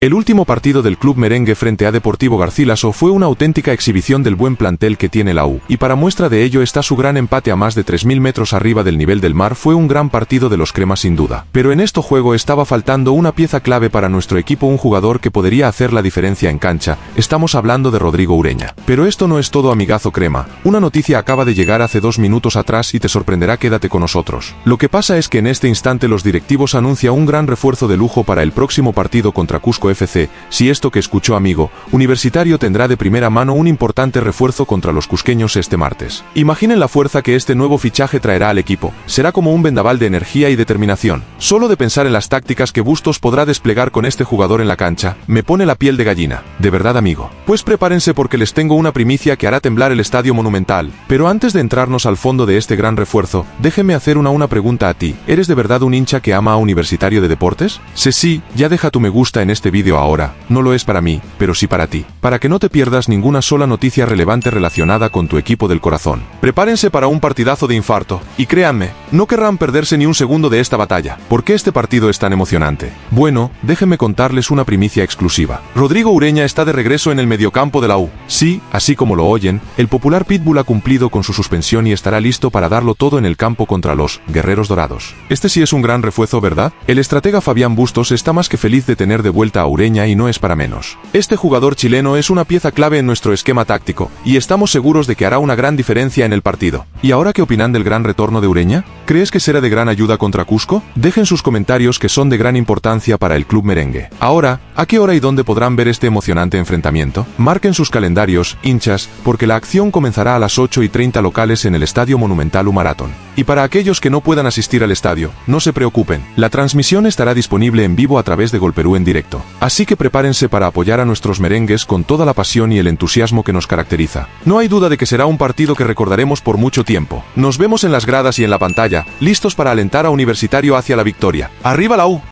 El último partido del club merengue frente a Deportivo Garcilaso fue una auténtica exhibición del buen plantel que tiene la U, y para muestra de ello está su gran empate a más de 3.000 metros arriba del nivel del mar fue un gran partido de los cremas sin duda. Pero en este juego estaba faltando una pieza clave para nuestro equipo un jugador que podría hacer la diferencia en cancha, estamos hablando de Rodrigo Ureña. Pero esto no es todo amigazo crema, una noticia acaba de llegar hace dos minutos atrás y te sorprenderá quédate con nosotros. Lo que pasa es que en este instante los directivos anuncian un gran refuerzo de lujo para el próximo partido contra Cusco FC, si esto que escuchó amigo, Universitario tendrá de primera mano un importante refuerzo contra los cusqueños este martes. Imaginen la fuerza que este nuevo fichaje traerá al equipo, será como un vendaval de energía y determinación. Solo de pensar en las tácticas que Bustos podrá desplegar con este jugador en la cancha, me pone la piel de gallina, de verdad amigo. Pues prepárense porque les tengo una primicia que hará temblar el estadio monumental. Pero antes de entrarnos al fondo de este gran refuerzo, déjeme hacer una, una pregunta a ti. ¿Eres de verdad un hincha que ama a Universitario de Deportes? Si sí, ya deja tu me gusta en este vídeo ahora ahora, no lo es para mí, pero sí para ti, para que no te pierdas ninguna sola noticia relevante relacionada con tu equipo del corazón. Prepárense para un partidazo de infarto, y créanme, no querrán perderse ni un segundo de esta batalla. ¿Por qué este partido es tan emocionante? Bueno, déjenme contarles una primicia exclusiva. Rodrigo Ureña está de regreso en el mediocampo de la U. Sí, así como lo oyen, el popular Pitbull ha cumplido con su suspensión y estará listo para darlo todo en el campo contra los Guerreros Dorados. Este sí es un gran refuerzo, ¿verdad? El estratega Fabián Bustos está más que feliz de tener de vuelta a Ureña y no es para menos. Este jugador chileno es una pieza clave en nuestro esquema táctico, y estamos seguros de que hará una gran diferencia en el partido. ¿Y ahora qué opinan del gran retorno de Ureña? ¿Crees que será de gran ayuda contra Cusco? Dejen sus comentarios que son de gran importancia para el club merengue. Ahora, ¿a qué hora y dónde podrán ver este emocionante enfrentamiento? Marquen sus calendarios, hinchas, porque la acción comenzará a las 8 y 30 locales en el Estadio Monumental Maratón. Y para aquellos que no puedan asistir al estadio, no se preocupen, la transmisión estará disponible en vivo a través de Golperú en directo. Así que prepárense para apoyar a nuestros merengues con toda la pasión y el entusiasmo que nos caracteriza. No hay duda de que será un partido que recordaremos por mucho tiempo. Nos vemos en las gradas y en la pantalla, listos para alentar a Universitario hacia la victoria. ¡Arriba la U!